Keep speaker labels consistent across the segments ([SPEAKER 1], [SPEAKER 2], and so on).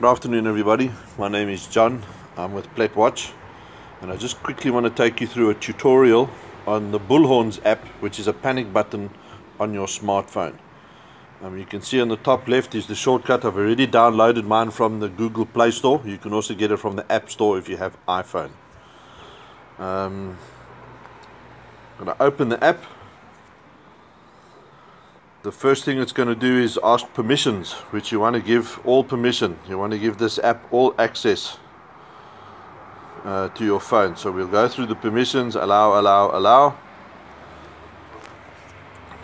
[SPEAKER 1] Good afternoon, everybody. My name is John. I'm with PletWatch, and I just quickly want to take you through a tutorial on the Bullhorns app, which is a panic button on your smartphone. Um, you can see on the top left is the shortcut. I've already downloaded mine from the Google Play Store. You can also get it from the App Store if you have iPhone. Um, I'm going to open the app. The first thing it's going to do is ask permissions, which you want to give all permission. You want to give this app all access uh, to your phone. So we'll go through the permissions, allow, allow, allow.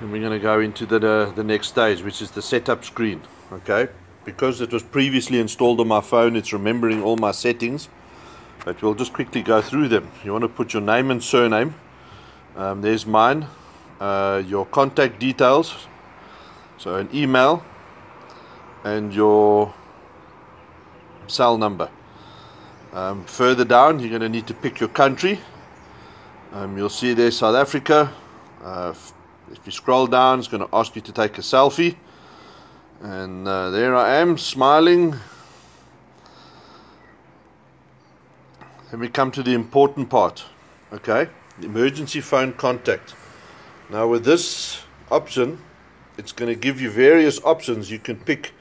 [SPEAKER 1] And we're going to go into the, the, the next stage, which is the setup screen. Okay, because it was previously installed on my phone, it's remembering all my settings. But we'll just quickly go through them. You want to put your name and surname. Um, there's mine. Uh, your contact details. So an email and your cell number. Um, further down, you're going to need to pick your country. Um, you'll see there South Africa. Uh, if you scroll down, it's going to ask you to take a selfie. And uh, there I am, smiling. Then we come to the important part. Okay, emergency phone contact. Now, with this option, it's going to give you various options. You can pick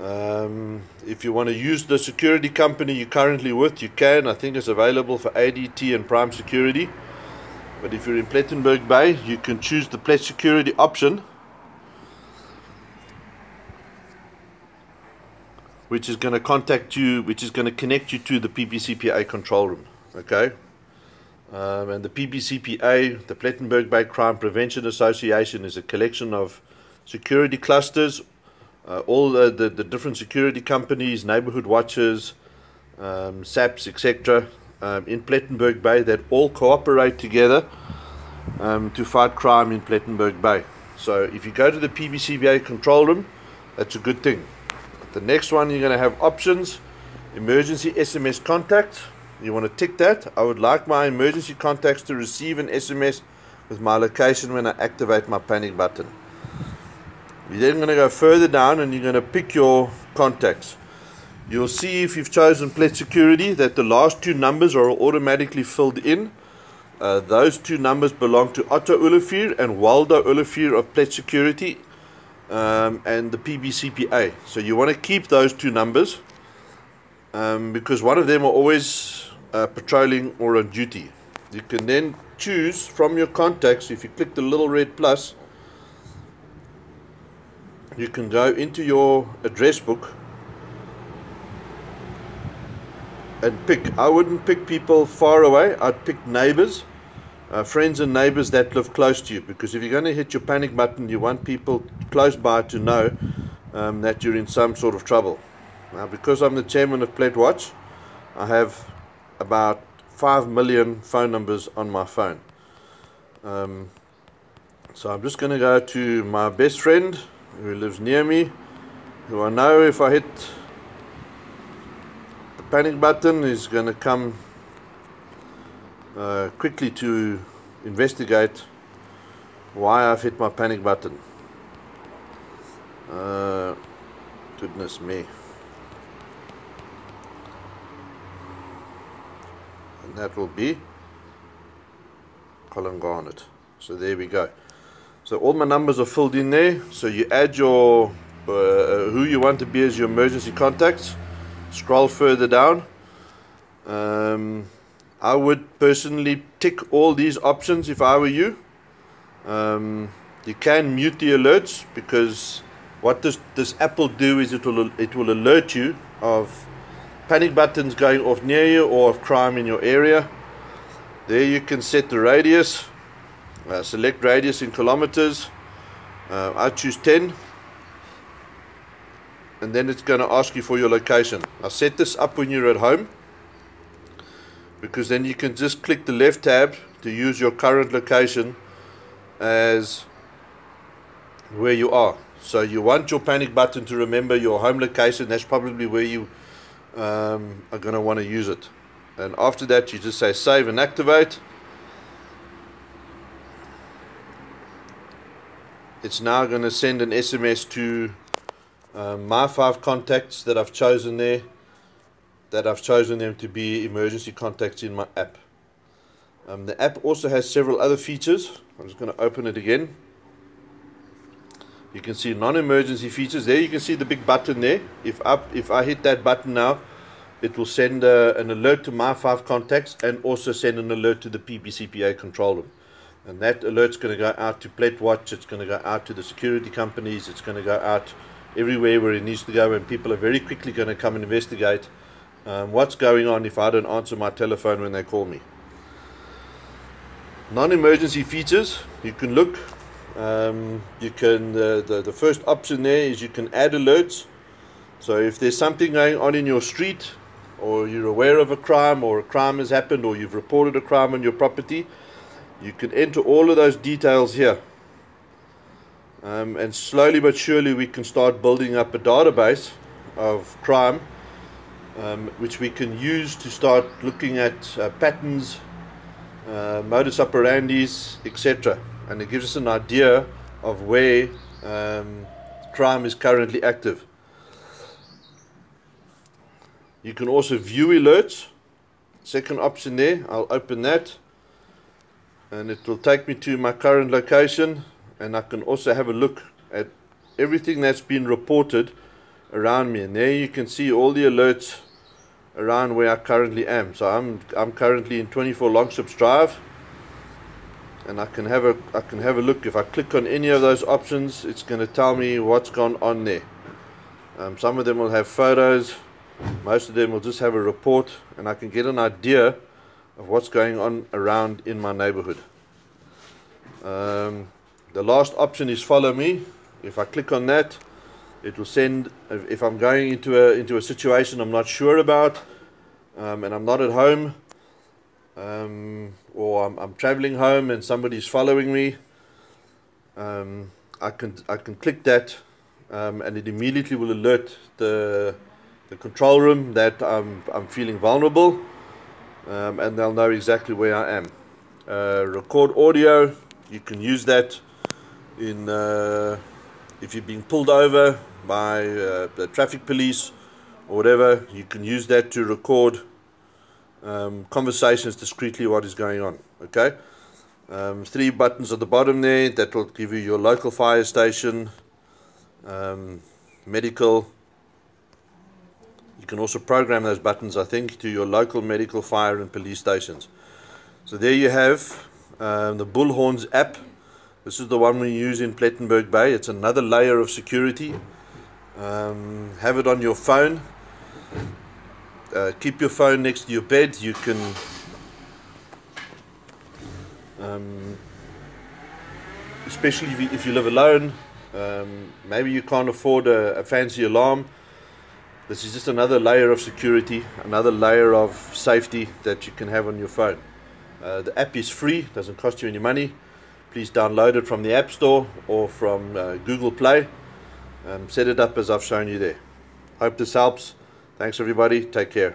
[SPEAKER 1] um, if you want to use the security company you're currently with, you can. I think it's available for ADT and Prime Security. But if you're in Plettenberg Bay, you can choose the Plet Security option, which is going to contact you, which is going to connect you to the PPCPA control room. Okay. Um, and the PPCPA, the Plettenberg Bay Crime Prevention Association, is a collection of security clusters, uh, all the, the, the, different security companies, neighborhood watches, um, SAPS, etc., um, in Plettenberg Bay that all cooperate together um, to fight crime in Plettenberg Bay. So if you go to the PPCPA control room, that's a good thing. The next one, you're going to have options, emergency SMS contacts. You want to tick that. I would like my emergency contacts to receive an SMS with my location when I activate my panic button. You're then going to go further down and you're going to pick your contacts. You'll see if you've chosen Plet Security that the last two numbers are automatically filled in. Uh, those two numbers belong to Otto Olivier and Waldo Olivier of Plet Security um, and the PBCPA. So you want to keep those two numbers um, because one of them will always uh, patrolling or on duty. You can then choose from your contacts, if you click the little red plus, you can go into your address book and pick. I wouldn't pick people far away. I'd pick neighbors, uh, friends and neighbors that live close to you. Because if you're going to hit your panic button, you want people close by to know um, that you're in some sort of trouble. Now, because I'm the chairman of Plett Watch, I have about 5 million phone numbers on my phone. Um, so I'm just going to go to my best friend who lives near me, who I know if I hit the panic button is going to come uh, quickly to investigate why I've hit my panic button. Uh, goodness me. That will be Colin Garnett. So there we go. So all my numbers are filled in there. So you add your uh, who you want to be as your emergency contacts scroll further down. Um, I would personally tick all these options if I were you. Um, you can mute the alerts because what this, this app will do is it will, it will alert you of panic buttons going off near you or of crime in your area. There you can set the radius, uh, select radius in kilometers. Uh, I choose 10 and then it's going to ask you for your location. I set this up when you're at home because then you can just click the left tab to use your current location as where you are. So you want your panic button to remember your home location. That's probably where you um, are going to want to use it. And after that, you just say save and activate. It's now going to send an SMS to um, my five contacts that I've chosen there, that I've chosen them to be emergency contacts in my app. Um, the app also has several other features. I'm just going to open it again. You can see non-emergency features. There you can see the big button there. If up, if I hit that button now, it will send uh, an alert to my five contacts and also send an alert to the PPCPA control room. And that alert's going to go out to Plett Watch. It's going to go out to the security companies. It's going to go out everywhere where it needs to go, and people are very quickly going to come and investigate um, what's going on if I don't answer my telephone when they call me. Non-emergency features. You can look um, you can the the first option there is you can add alerts. So if there's something going on in your street, or you're aware of a crime, or a crime has happened, or you've reported a crime on your property, you can enter all of those details here. Um, and slowly but surely we can start building up a database of crime um, which we can use to start looking at uh, patterns, uh, modus operandis, etc and it gives us an idea of where um, crime is currently active. You can also view alerts. Second option there, I'll open that and it will take me to my current location and I can also have a look at everything that's been reported around me and there you can see all the alerts around where I currently am. So I'm I'm currently in 24 Longships Drive and I can have a I can have a look. If I click on any of those options it's going to tell me what's gone on there. Um, some of them will have photos. Most of them will just have a report and I can get an idea of what's going on around in my neighborhood. Um, the last option is follow me. If I click on that it will send if I'm going into a into a situation I'm not sure about um, and I'm not at home um, or I'm, I'm traveling home and somebody's following me, um, I can I can click that, um, and it immediately will alert the the control room that I'm I'm feeling vulnerable, um, and they'll know exactly where I am. Uh, record audio, you can use that in uh, if you're being pulled over by uh, the traffic police or whatever. You can use that to record um, conversations discreetly what is going on. Okay, um, three buttons at the bottom there that will give you your local fire station, um, medical. You can also program those buttons, I think, to your local medical, fire, and police stations. So there you have um, the Bullhorns app. This is the one we use in Plettenberg Bay. It's another layer of security. Um, have it on your phone uh, keep your phone next to your bed. You can um, especially if you, if you live alone. Um, maybe you can't afford a, a, fancy alarm. This is just another layer of security, another layer of safety that you can have on your phone. Uh, the app is free, doesn't cost you any money. Please download it from the App Store or from uh, Google Play. Um, set it up as I've shown you there. Hope this helps. Thanks, everybody. Take care.